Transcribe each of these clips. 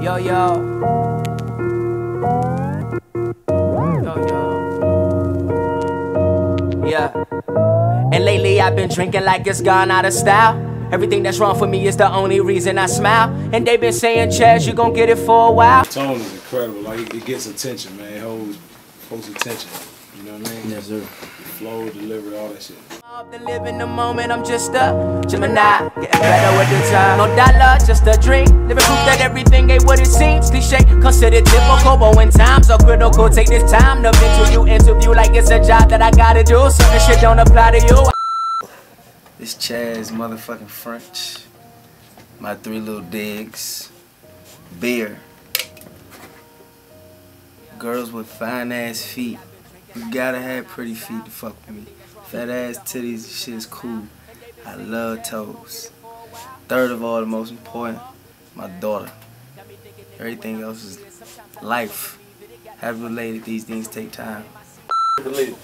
Yo, yo. Yo, yo. Yeah. And lately I've been drinking like it's gone out of style. Everything that's wrong for me is the only reason I smile. And they've been saying, Chaz, you gon' get it for a while. Tone is incredible. Like it, it gets attention, man. It holds folks' attention. You know what I mean? Yes, sir. Flow, delivery, all that shit. Off to live in the moment, I'm just a Gemini, getting better with the time. No dollar, just a dream. Living proof that everything ain't what it seems. Cliche, considered typical, but when times are critical, take this time to vent to you. Interview like it's a job that I gotta do. Certain shit don't apply to you. It's Chaz motherfucking French. My three little digs. Beer. Girls with fine ass feet. You gotta have pretty feet to fuck with me. Fat ass titties, shit is cool. I love toes. Third of all, the most important, my daughter. Everything else is life. Happy Belated, these things take time.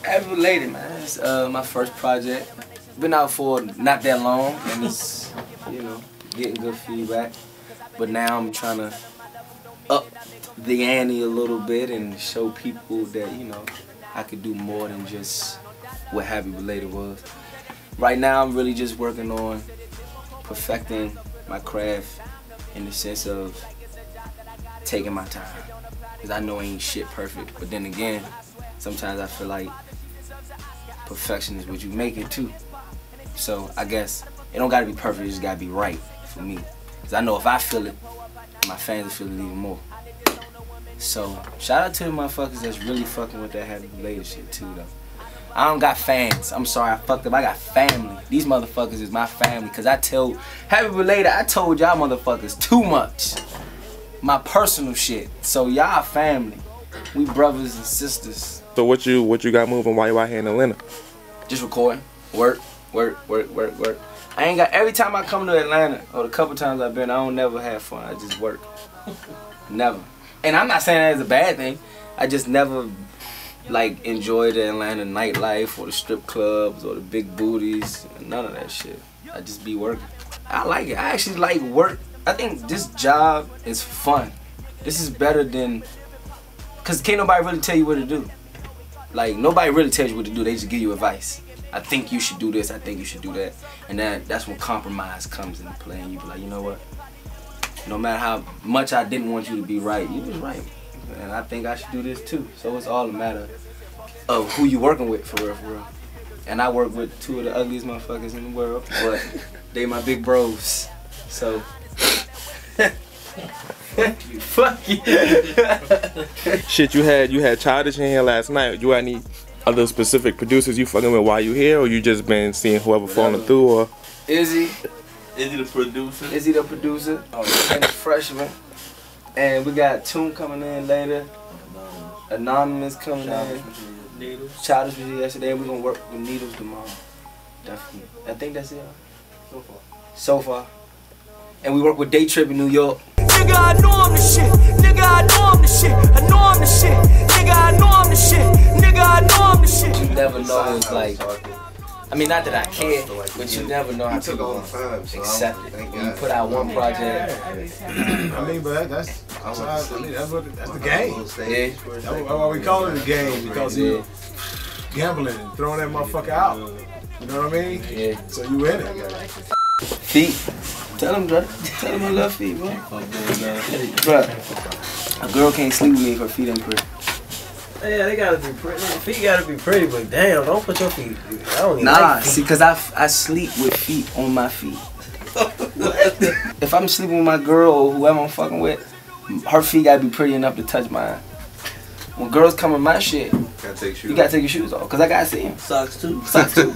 Happy Belated, man. It's uh, my first project. Been out for not that long, and it's you know getting good feedback. But now I'm trying to up the ante a little bit and show people that you know I could do more than just what Happy Belated was. Right now, I'm really just working on perfecting my craft in the sense of taking my time. Because I know ain't shit perfect. But then again, sometimes I feel like perfection is what you make it too. So I guess it don't gotta be perfect, it just gotta be right for me. Because I know if I feel it, my fans will feel it even more. So shout out to the motherfuckers that's really fucking with that Happy Belated shit too though. I don't got fans. I'm sorry, I fucked up. I got family. These motherfuckers is my family. Cause I told Happy Belated, I told y'all motherfuckers too much. My personal shit. So y'all family. We brothers and sisters. So what you what you got moving while you out here in Atlanta? Just recording. Work, work, work, work, work. I ain't got every time I come to Atlanta, or the couple times I've been, I don't never have fun. I just work. never. And I'm not saying that as a bad thing. I just never like enjoy the Atlanta nightlife or the strip clubs or the big booties. None of that shit. I just be working. I like it. I actually like work. I think this job is fun. This is better than cause can't nobody really tell you what to do. Like nobody really tells you what to do. They just give you advice. I think you should do this. I think you should do that. And then that's when compromise comes into play. And you be like, you know what? No matter how much I didn't want you to be right, you was right. And I think I should do this too. So it's all a matter of who you working with for real, for real. And I work with two of the ugliest motherfuckers in the world, but they my big bros. So fuck you. Shit, you had you had Childish in here last night. You got any other specific producers you fucking with while you here, or you just been seeing whoever falling through, or Izzy, Is he the producer? Is he the producer, oh, and the Fr3shmen. And we got Toomp coming in later. Anonymous coming in. Needlz. Childish was yesterday. We're gonna work with Needlz tomorrow. Definitely. I think that's it. So far. So far. And we work with Day Trip in New York. Nigga, I know I'm the shit. Nigga, I know I'm the shit. I know I'm the shit. Nigga, I know I'm the shit. Nigga, I know I'm the shit. You never know it's like I mean not that I care, but you never know how people gonna accept it. When you put out one project, I mean, but that's that's, how, I mean, that's, what, that's the game. yeah. That's why we call it a game because you gambling and throwing that motherfucker out. You know what I mean? Yeah. So you in it. Feet. Tell them, brother. Tell them I love feet, bro. Bruh, a girl can't sleep with me if her feet ain't pretty. Yeah, they gotta be pretty. Feet gotta be pretty, but damn, don't put your feet. I don't even Nah, like see, cause I, I sleep with feet on my feet. if I'm sleeping with my girl or whoever I'm fucking with, her feet gotta be pretty enough to touch mine. When girls come in my shit, you gotta take your shoes off, cause I gotta see them. socks too. Socks too.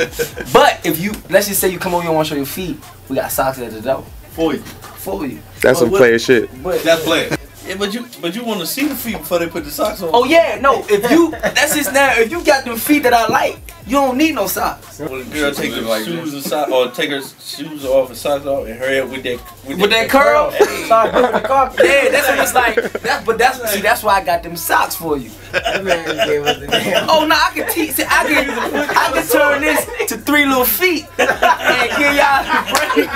but if you, let's just say you come over here and want to show your feet, we got socks at the door For you. for you. that's some player shit. But That's playing. Yeah, but you but you want to see the feet before they put the socks on. oh yeah, no, if you, that's just now. If you got them feet that I like, you don't need no socks. When a girl take her like shoes and socks, or take her shoes off and socks off, and hurry up with that With that curl? Hey, Yeah, that's what it's like. That, but that's see, that's why I got them socks for you. Oh no, I can teach. see, I can, I can turn this to three little feet and give y'all a break.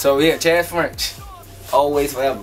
So yeah, Chaz French. Always forever.